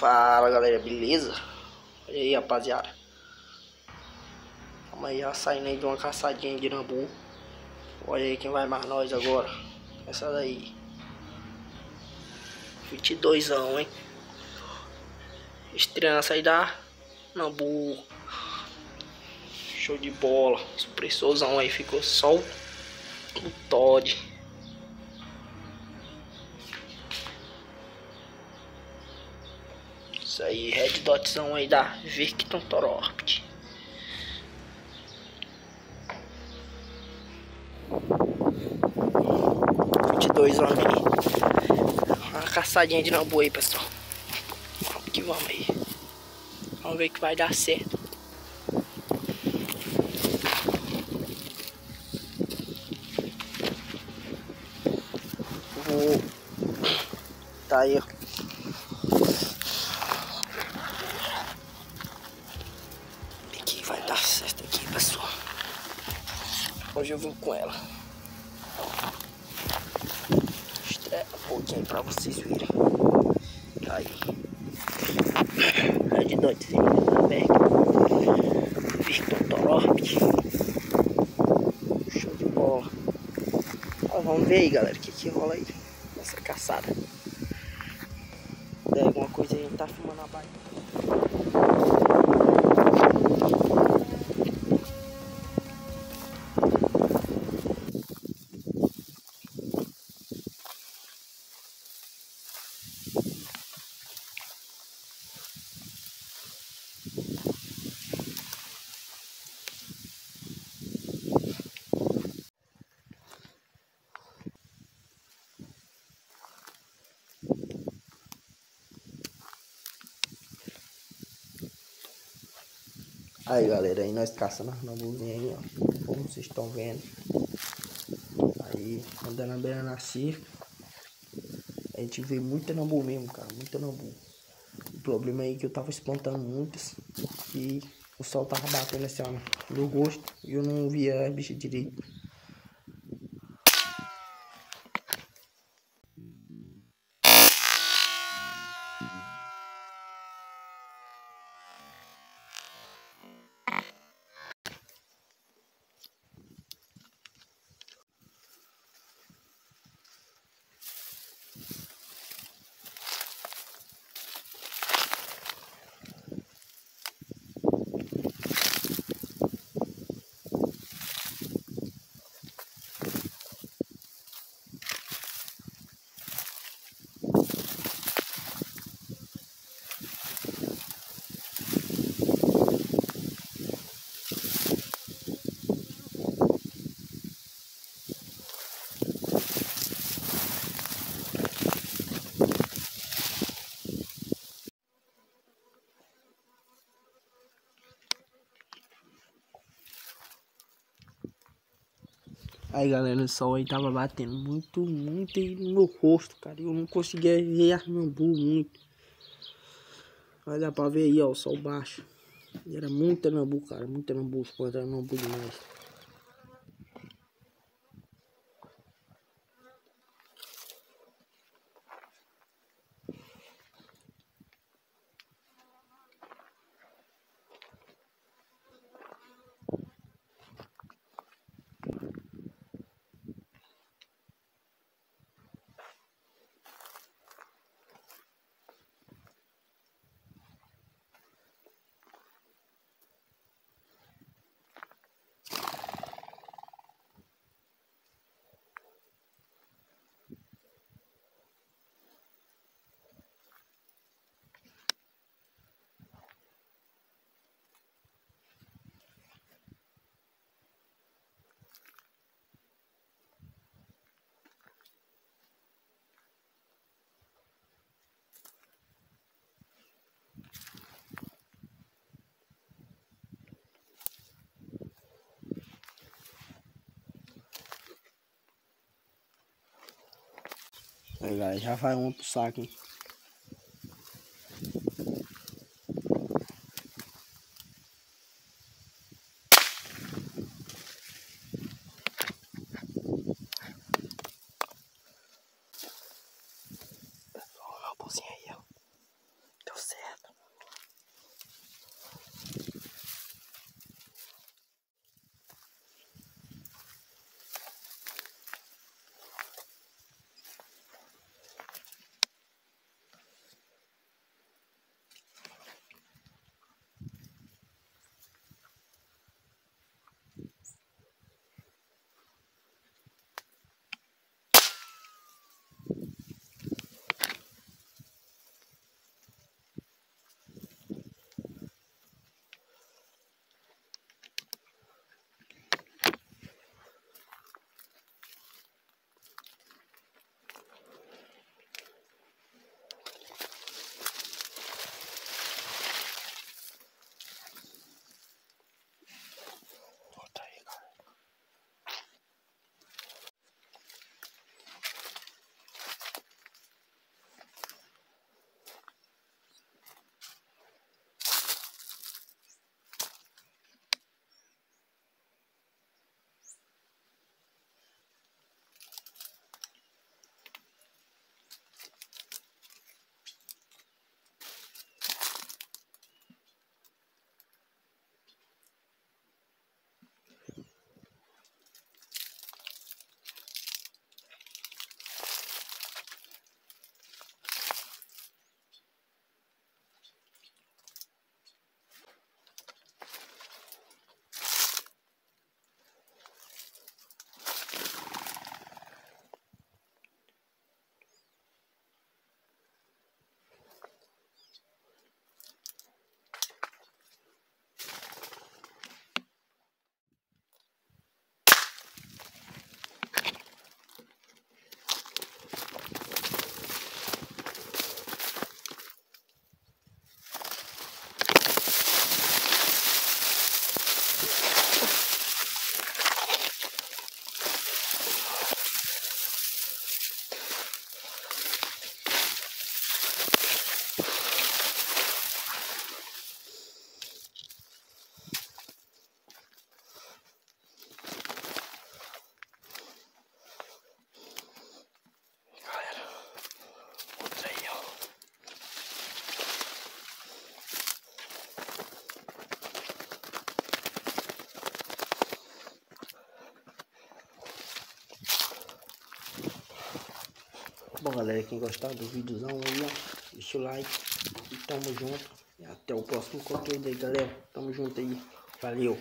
Fala galera, beleza? Olha aí rapaziada. Vamos aí, já saindo aí de uma caçadinha de nambu. Olha aí quem vai mais nós agora. Essa daí. 22 anos, hein? Estreando aí da Nambu. Show de bola. Supressorzão aí, ficou só o Todd Isso aí, red dotzão aí da Victon e dois homens. Uma caçadinha de nambu aí, pessoal. Vamos que vamos aí. Vamos ver que vai dar certo. Vou... Tá aí. Hoje eu vim com ela. Estreia um pouquinho pra vocês verem. Tá aí. Red Dot Berg. Victor Torort. Show de bola. Ó, vamos ver aí, galera, o que, que rola aí nessa caçada. Se der alguma coisa a gente tá filmando a barca. Aí galera, aí nós caçando na luzinha aí, ó. Como vocês estão vendo. Aí, andando na beira na cerca. A gente vê muita nambu mesmo, cara. Muita nambu. O problema aí é que eu tava espantando muitas. E o sol tava batendo assim, ó, no rosto. E eu não via a bicha direito. Aí galera, o sol aí tava batendo muito, muito no meu rosto, cara. Eu não conseguia ver a nambu muito. Mas dá pra ver aí, ó, o sol baixo. E era muita nambu, cara, muita nambu, espantando nambu demais. Já vai uma pro saco, hein? Bom, galera, quem gostar do videozão aí, ó, deixa o like e tamo junto. E até o próximo conteúdo aí, galera. Tamo junto aí. Valeu.